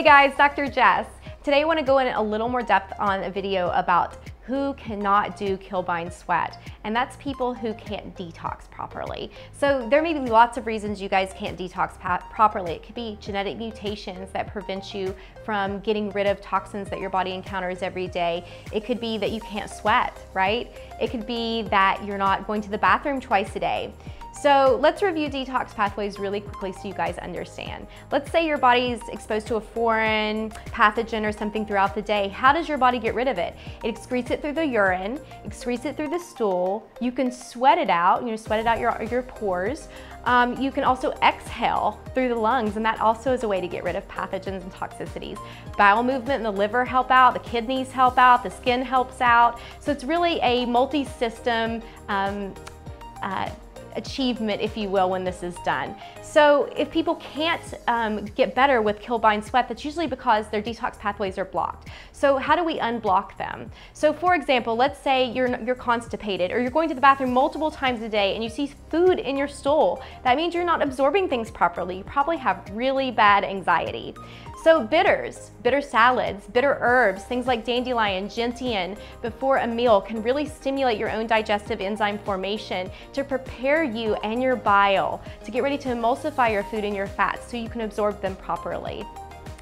Hey guys, Dr. Jess. Today I want to go in a little more depth on a video about who cannot do kill bind sweat and that's people who can't detox properly so there may be lots of reasons you guys can't detox properly it could be genetic mutations that prevent you from getting rid of toxins that your body encounters every day it could be that you can't sweat right it could be that you're not going to the bathroom twice a day so let's review detox pathways really quickly so you guys understand. Let's say your body's exposed to a foreign pathogen or something throughout the day. How does your body get rid of it? It excretes it through the urine, excretes it through the stool. You can sweat it out, you know, sweat it out your, your pores. Um, you can also exhale through the lungs and that also is a way to get rid of pathogens and toxicities. Bowel movement and the liver help out, the kidneys help out, the skin helps out. So it's really a multi-system um, uh, achievement, if you will, when this is done. So if people can't um, get better with kill, bind, sweat, that's usually because their detox pathways are blocked. So how do we unblock them? So for example, let's say you're, you're constipated or you're going to the bathroom multiple times a day and you see food in your stool. That means you're not absorbing things properly. You probably have really bad anxiety. So bitters, bitter salads, bitter herbs, things like dandelion, gentian before a meal can really stimulate your own digestive enzyme formation to prepare you and your bile to get ready to emulsify your food and your fats so you can absorb them properly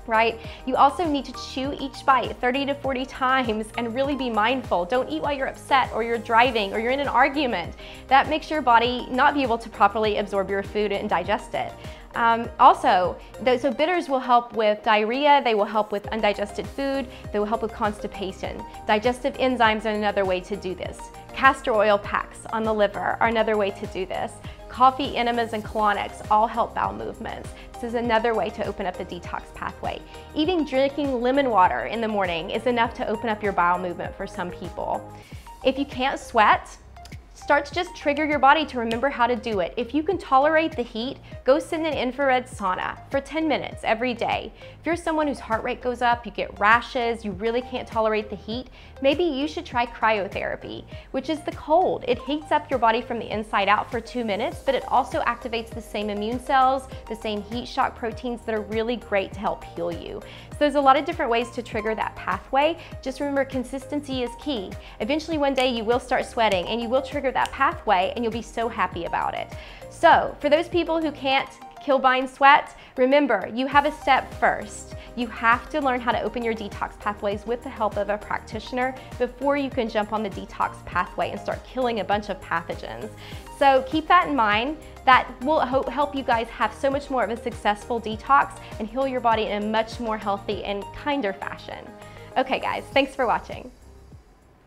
right? You also need to chew each bite 30 to 40 times and really be mindful. Don't eat while you're upset or you're driving or you're in an argument. That makes your body not be able to properly absorb your food and digest it. Um, also, so bitters will help with diarrhea, they will help with undigested food, they will help with constipation. Digestive enzymes are another way to do this. Castor oil packs on the liver are another way to do this. Coffee enemas and colonics all help bowel movements. This is another way to open up the detox pathway. Even drinking lemon water in the morning is enough to open up your bowel movement for some people. If you can't sweat, Start to just trigger your body to remember how to do it. If you can tolerate the heat, go sit in an infrared sauna for 10 minutes every day. If you're someone whose heart rate goes up, you get rashes, you really can't tolerate the heat, maybe you should try cryotherapy, which is the cold. It heats up your body from the inside out for two minutes, but it also activates the same immune cells, the same heat shock proteins that are really great to help heal you. So there's a lot of different ways to trigger that pathway. Just remember consistency is key. Eventually one day you will start sweating and you will trigger that pathway and you'll be so happy about it. So for those people who can't kill, bind, sweat, remember you have a step first. You have to learn how to open your detox pathways with the help of a practitioner before you can jump on the detox pathway and start killing a bunch of pathogens. So keep that in mind. That will help you guys have so much more of a successful detox and heal your body in a much more healthy and kinder fashion. Okay guys, thanks for watching.